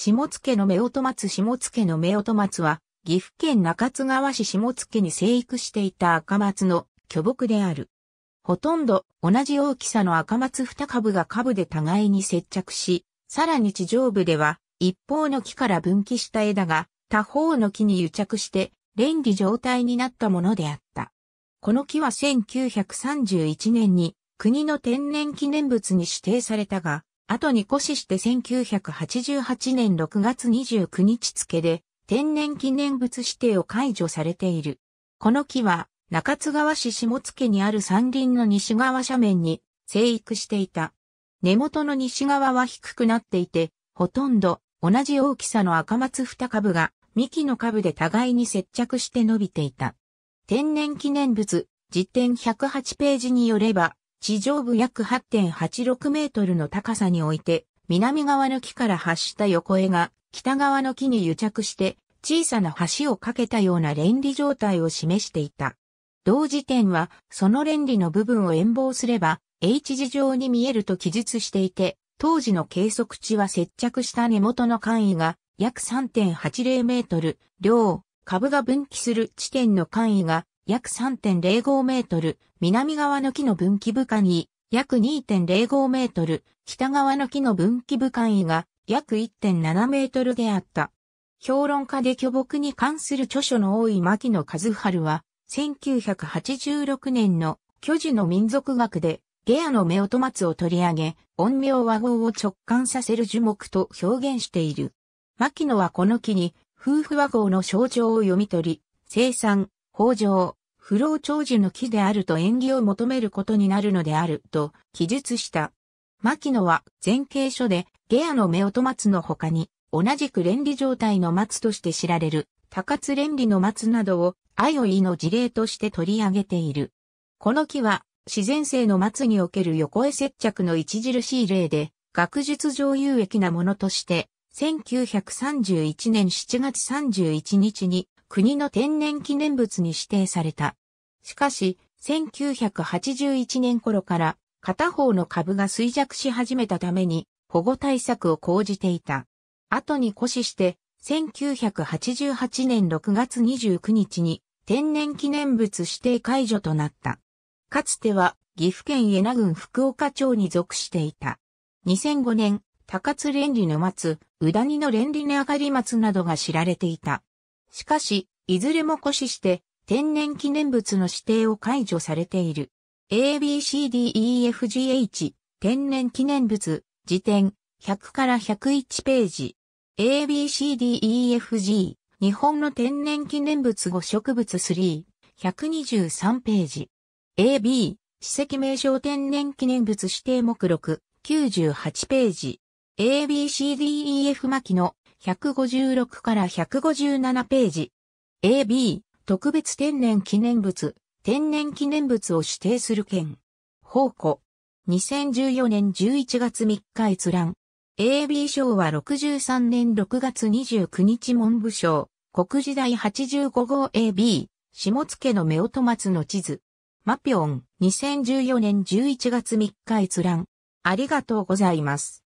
下野の夫婦松下野の夫婦松は、岐阜県中津川市下野に生育していた赤松の巨木である。ほとんど同じ大きさの赤松二株が株で互いに接着し、さらに地上部では一方の木から分岐した枝が他方の木に癒着して連理状態になったものであった。この木は1931年に国の天然記念物に指定されたが、後に越して1988年6月29日付で天然記念物指定を解除されている。この木は中津川市下野にある山林の西側斜面に生育していた。根元の西側は低くなっていて、ほとんど同じ大きさの赤松二株が幹の株で互いに接着して伸びていた。天然記念物、実典108ページによれば、地上部約8.86メートルの高さにおいて、南側の木から発した横絵が北側の木に癒着して小さな橋を架けたような連理状態を示していた。同時点はその連理の部分を遠望すれば H 字状に見えると記述していて、当時の計測値は接着した根元の範囲が約3.80メートル、両株が分岐する地点の範囲が約3.05メートル、南側の木の分岐部間に約2.05メートル、北側の木の分岐部間囲が約1.7メートルであった。評論家で巨木に関する著書の多い牧野和春は、1986年の巨樹の民族学で、ゲアの夫婦松を取り上げ、音名和合を直感させる樹木と表現している。牧野はこの木に、夫婦和合の象徴を読み取り、生産、豊穣、不老長寿の木であると縁起を求めることになるのであると記述した。牧野は前景書でゲアの夫婦松の他に同じく連理状態の松として知られる高津連理の松などをアイオイの事例として取り上げている。この木は自然性の松における横へ接着の著しい例で学術上有益なものとして1931年7月31日に国の天然記念物に指定された。しかし、1981年頃から片方の株が衰弱し始めたために保護対策を講じていた。後に越しして、1988年6月29日に天然記念物指定解除となった。かつては岐阜県江名郡福岡町に属していた。2005年、高津連理の松、宇田にの連理値上がり松などが知られていた。しかし、いずれも越しして天然記念物の指定を解除されている。ABCDEFGH 天然記念物辞典100から101ページ。ABCDEFG 日本の天然記念物5植物3 123ページ。AB 史跡名称天然記念物指定目録98ページ。ABCDEF 巻の156から157ページ。AB、特別天然記念物、天然記念物を指定する件。宝庫。2014年11月3日閲覧。AB 賞は63年6月29日文部省、国時代85号 AB、下付の夫婦松の地図。マピョン、2014年11月3日閲覧。ありがとうございます。